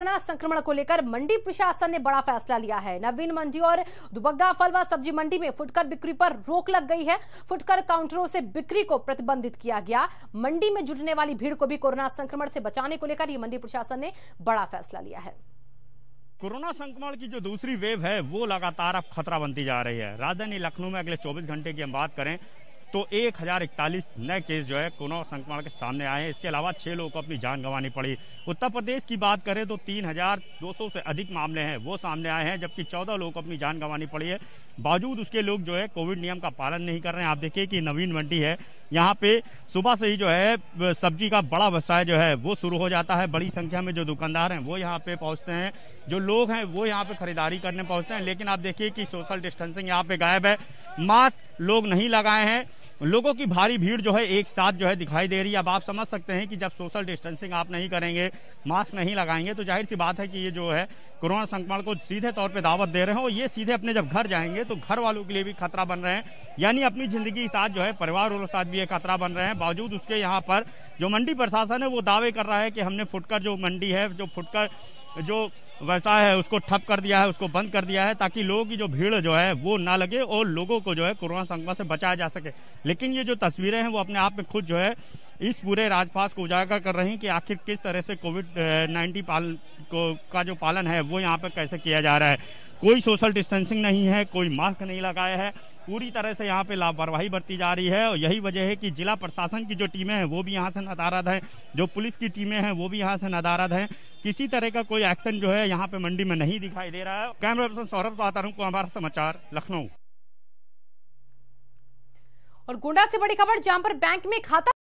Corona संक्रमण को लेकर मंडी प्रशासन ने बड़ा फैसला लिया है। नवीन मंडी और दुबग्गा फल व सब्ज़ी मंडी में फुटकर बिक्री पर रोक लग गई है। फुटकर काउंटरों से बिक्री को प्रतिबंधित किया गया। मंडी में जुटने वाली भीड़ को भी कोरोना संक्रमण से बचाने को लेकर ये मंडी प्रशासन ने बड़ा फैसला लिया है। कोरोना संक्रमण की जो दूसरी वेव है, वो लगातार अब खतरा बनती जा रही है। राजधानी लखनऊ में अगले 24 घंटे की हम बात करें तो एक हज़ार इकतालीस नए केस जो है कोरोना संक्रमण के सामने आए हैं। इसके अलावा छह लोगों को अपनी जान गंवानी पड़ी। उत्तर प्रदेश की बात करें तो तीन हज़ार दो सौ से अधिक मामले हैं, वो सामने आए हैं, जबकि चौदह लोगों को अपनी जान गंवानी पड़ी है। बावजूद उसके लोग जो है कोविड नियम का पालन नहीं कर रहे हैं। आप देखिए कि नवीन मंडी है। यहाँ पे सुबह से ही जो है, सब्ज़ी का बड़ा व्यवसाय जो है, वो शुरू हो जाता है। बड़ी संख्या में जो दुकानदार हैं, वो यहाँ पे पहुँचते हैं। जो लोग हैं, वो यहाँ पे खरीदारी करने पहुँचते हैं। लेकिन आप देखिए कि सोशल डिस्टेंसिंग यहाँ पे गायब है। मास्क लोग नहीं लगाए हैं। लोगों की भारी भीड़ जो है एक साथ जो है दिखाई दे रही है। अब आप समझ सकते हैं कि जब सोशल डिस्टेंसिंग आप नहीं करेंगे, मास्क नहीं लगाएँगे तो ज़ाहिर सी बात है कि ये जो है कोरोना संक्रमण को सीधे तौर पे दावत दे रहे हैं और ये सीधे अपने जब घर जाएँगे तो घर वालों के लिए भी खतरा बन रहे हैं। यानी अपनी ज़िंदगी के साथ जो है परिवार वालों के साथ भी ये खतरा बन रहे हैं। बावजूद उसके यहाँ पर जो मंडी प्रशासन है, वो दावे कर रहा है कि हमने फुटकर जो मंडी है, जो फुटकर, जो व्यवसाय है, उसको ठप कर दिया है, उसको बंद कर दिया है, ताकि लोगों की जो भीड़ जो है, वो ना लगे और लोगों को जो है कोरोना संक्रमण से बचाया जा सके। लेकिन ये जो तस्वीरें हैं, वो अपने आप में खुद जो है इस पूरे राजपास को उजागर कर रही कि आखिर किस तरह से कोविड नाइन्टीन पालन को, का जो पालन है, वो यहाँ पर कैसे किया जा रहा है। कोई सोशल डिस्टेंसिंग नहीं है, कोई मास्क नहीं लगाया है। पूरी तरह से यहाँ पे लापरवाही बरती जा रही है और यही वजह है कि जिला प्रशासन की जो टीमें हैं, वो भी यहाँ से नदारद हैं। जो पुलिस की टीमें हैं, वो भी यहाँ से नदारद हैं। किसी तरह का कोई एक्शन जो है, यहाँ पे मंडी में नहीं दिखाई दे रहा है। कैमरा पर्सन सौरभ सातारू को हमारा समाचार, लखनऊ। और गोंडा से बड़ी खबर जहाँ पर बैंक में खाता